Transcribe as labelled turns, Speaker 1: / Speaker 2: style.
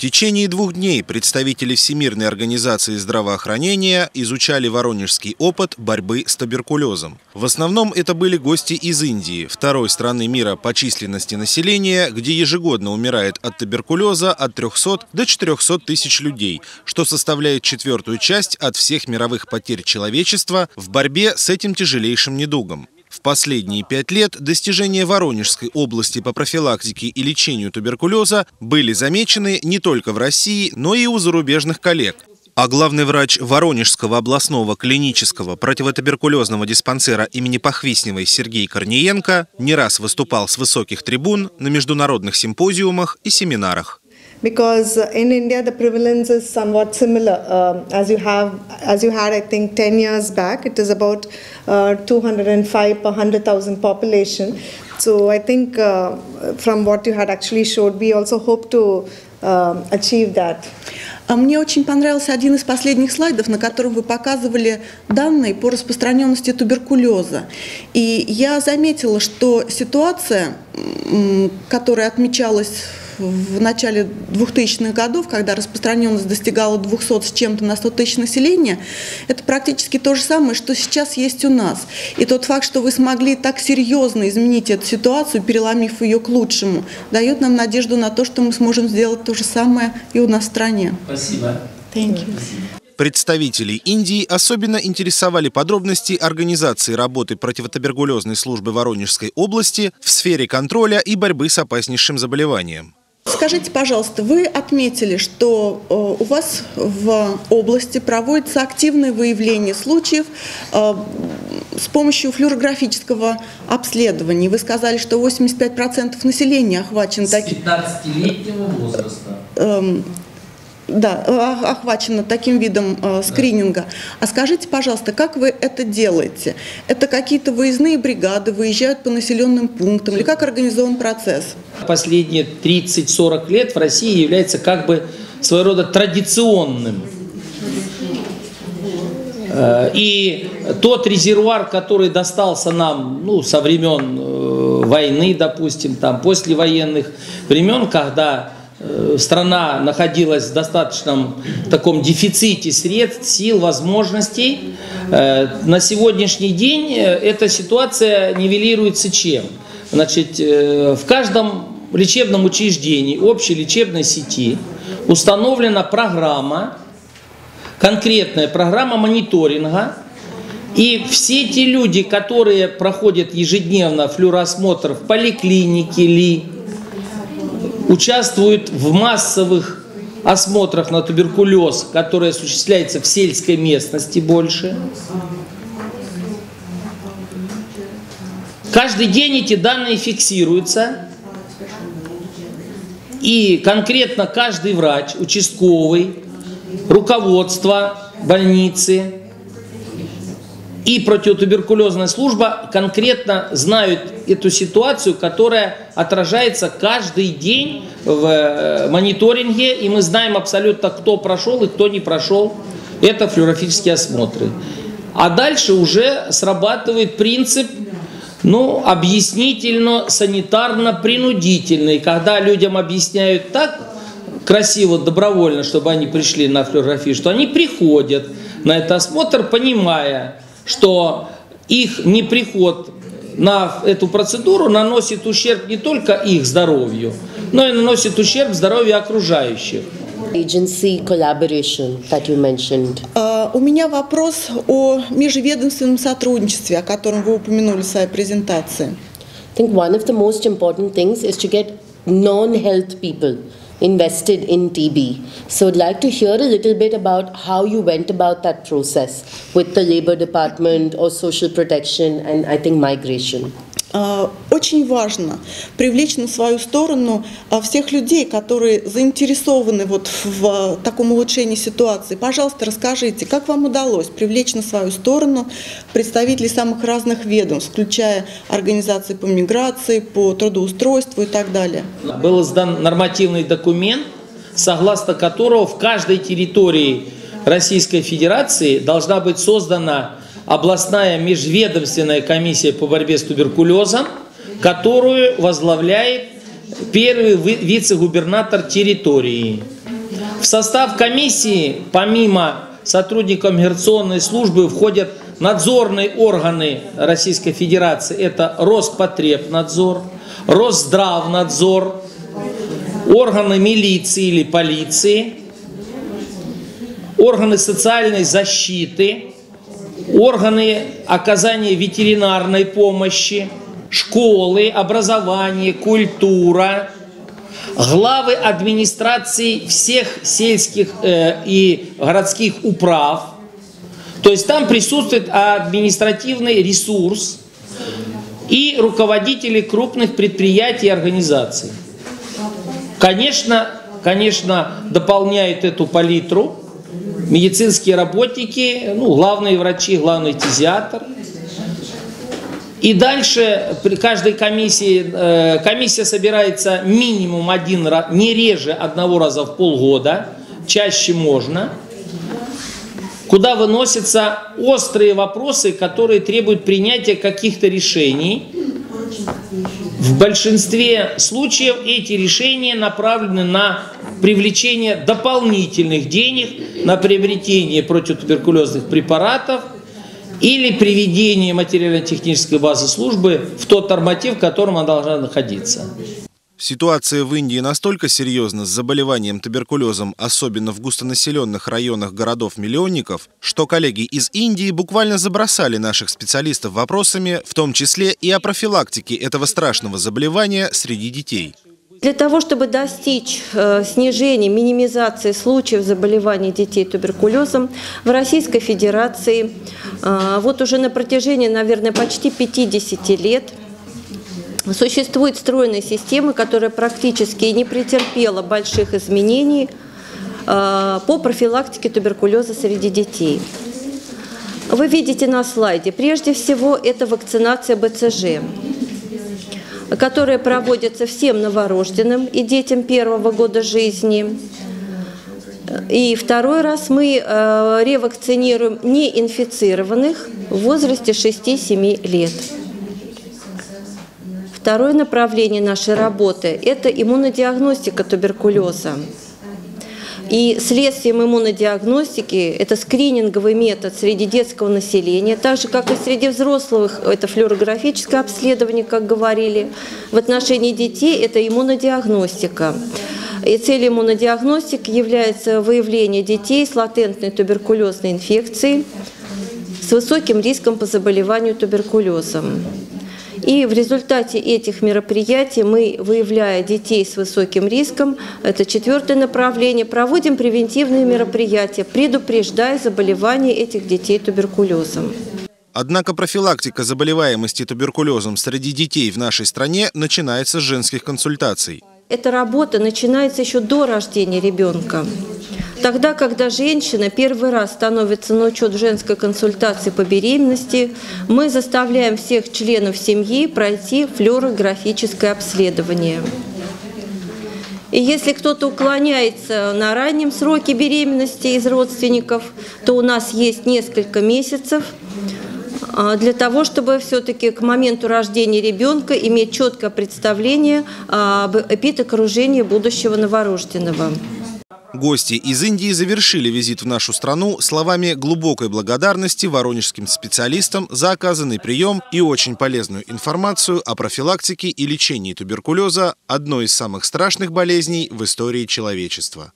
Speaker 1: течение двух дней представители Всемирной организации здравоохранения изучали воронежский опыт борьбы с туберкулезом. В основном это были гости из Индии, второй страны мира по численности населения, где ежегодно умирает от туберкулеза от 300 до 400 тысяч людей, что составляет четвертую часть от всех мировых потерь человечества в борьбе с этим тяжелейшим недугом. Последние пять лет достижения Воронежской области по профилактике и лечению туберкулеза были замечены не только в России, но и у зарубежных коллег. А главный врач Воронежского областного клинического противотуберкулезного диспансера имени Пахвисневой Сергей Корниенко не раз выступал с высоких трибун на международных симпозиумах и семинарах.
Speaker 2: Because in India the prevalence is somewhat similar um, as you have as you had I think 10 years back it is about uh, 205 per 100,000 population so I think uh, from what you had actually showed we also hope to uh, achieve that.
Speaker 3: Мне очень понравился один из последних слайдов, на котором вы показывали данные по распространенности туберкулеза. И я заметила, что ситуация, которая отмечалась в начале 2000-х годов, когда распространенность достигала 200 с чем-то на 100 тысяч населения, это практически то же самое, что сейчас есть у нас. И тот факт, что вы смогли так серьезно изменить эту ситуацию, переломив ее к лучшему, дает нам надежду на то, что мы сможем сделать то же самое и у нас в стране.
Speaker 4: Спасибо.
Speaker 3: Thank you.
Speaker 1: Представителей Индии особенно интересовали подробности организации работы противотуберкулезной службы Воронежской области в сфере контроля и борьбы с опаснейшим заболеванием.
Speaker 3: Скажите, пожалуйста, вы отметили, что э, у вас в области проводится активное выявление случаев э, с помощью флюорографического обследования. Вы сказали, что 85% населения охвачено таким...
Speaker 4: С 15-летнего возраста.
Speaker 3: Да, э, охвачено таким видом э, скрининга. А скажите, пожалуйста, как вы это делаете? Это какие-то выездные бригады выезжают по населенным пунктам или как организован процесс?
Speaker 4: Последние 30-40 лет в России является как бы своего рода традиционным. Э, и тот резервуар, который достался нам ну, со времен э, войны, допустим, там, после военных времен, когда страна находилась в достаточном таком дефиците средств, сил, возможностей. Э, на сегодняшний день э, эта ситуация нивелируется чем? Значит, в каждом лечебном учреждении, общей лечебной сети установлена программа, конкретная программа мониторинга, и все те люди, которые проходят ежедневно флюоросмотр в поликлинике ли, участвуют в массовых осмотрах на туберкулез, который осуществляется в сельской местности больше. Каждый день эти данные фиксируются, и конкретно каждый врач, участковый, руководство больницы и противотуберкулезная служба конкретно знают эту ситуацию, которая отражается каждый день в э, мониторинге, и мы знаем абсолютно, кто прошел и кто не прошел. Это флюорографические осмотры. А дальше уже срабатывает принцип ну, объяснительно-санитарно-принудительный, когда людям объясняют так красиво, добровольно, чтобы они пришли на флюорографию, что они приходят на этот осмотр, понимая, что их неприход на эту процедуру наносит ущерб не только их здоровью, но и наносит ущерб здоровью окружающих.
Speaker 5: Agency collaboration that you mentioned.
Speaker 3: Uh, у меня вопрос о межведомственном сотрудничестве, о котором вы упомянули в своей презентации.
Speaker 5: I think one of the most important things is to get non-health people invested in TB. So I'd like to hear a little bit about how you went about that process with the Labor Department or Social Protection and I think migration.
Speaker 3: А, очень важно привлечь на свою сторону а, всех людей, которые заинтересованы вот в таком улучшении ситуации. Пожалуйста, расскажите, как вам удалось привлечь на свою сторону представителей самых разных ведомств, включая организации по миграции, по трудоустройству и так далее?
Speaker 4: Был издан нормативный документ, согласно которого в каждой территории Российской Федерации должна быть создана областная межведомственная комиссия по борьбе с туберкулезом, которую возглавляет первый вице-губернатор территории. В состав комиссии, помимо сотрудников миграционной службы, входят надзорные органы Российской Федерации. Это Роспотребнадзор, Росздравнадзор, органы милиции или полиции, органы социальной защиты, органы оказания ветеринарной помощи, школы, образование, культура, главы администрации всех сельских э, и городских управ. То есть там присутствует административный ресурс и руководители крупных предприятий и организаций. Конечно, конечно, дополняет эту палитру медицинские работники, ну, главные врачи, главный тезиатр. И дальше при каждой комиссии, э, комиссия собирается минимум один раз, не реже одного раза в полгода, чаще можно, куда выносятся острые вопросы, которые требуют принятия каких-то решений. В большинстве случаев эти решения направлены на привлечение дополнительных денег на приобретение противотуберкулезных препаратов или приведение материально-технической базы службы в тот норматив, в котором она должна находиться.
Speaker 1: Ситуация в Индии настолько серьезна с заболеванием туберкулезом, особенно в густонаселенных районах городов-миллионников, что коллеги из Индии буквально забросали наших специалистов вопросами, в том числе и о профилактике этого страшного заболевания среди детей.
Speaker 6: Для того, чтобы достичь э, снижения, минимизации случаев заболеваний детей туберкулезом, в Российской Федерации э, вот уже на протяжении, наверное, почти 50 лет существует стройная система, которая практически не претерпела больших изменений э, по профилактике туберкулеза среди детей. Вы видите на слайде, прежде всего, это вакцинация БЦЖ которые проводятся всем новорожденным и детям первого года жизни. И второй раз мы э, ревакцинируем неинфицированных в возрасте 6-7 лет. Второе направление нашей работы – это иммунодиагностика туберкулеза. И следствием иммунодиагностики это скрининговый метод среди детского населения, так же, как и среди взрослых, это флюорографическое обследование, как говорили. В отношении детей это иммунодиагностика. И целью иммунодиагностики является выявление детей с латентной туберкулезной инфекцией с высоким риском по заболеванию туберкулезом. И в результате этих мероприятий мы, выявляя детей с высоким риском, это четвертое направление, проводим превентивные мероприятия, предупреждая заболевание этих детей туберкулезом.
Speaker 1: Однако профилактика заболеваемости туберкулезом среди детей в нашей стране начинается с женских консультаций.
Speaker 6: Эта работа начинается еще до рождения ребенка. Тогда, когда женщина первый раз становится на учет женской консультации по беременности, мы заставляем всех членов семьи пройти флюорографическое обследование. И если кто-то уклоняется на раннем сроке беременности из родственников, то у нас есть несколько месяцев – а, для того, чтобы все-таки к моменту рождения ребенка иметь четкое представление об эпидокружении будущего новорожденного.
Speaker 1: Гости из Индии завершили визит в нашу страну словами глубокой благодарности воронежским специалистам за оказанный прием и очень полезную информацию о профилактике и лечении туберкулеза, одной из самых страшных болезней в истории человечества.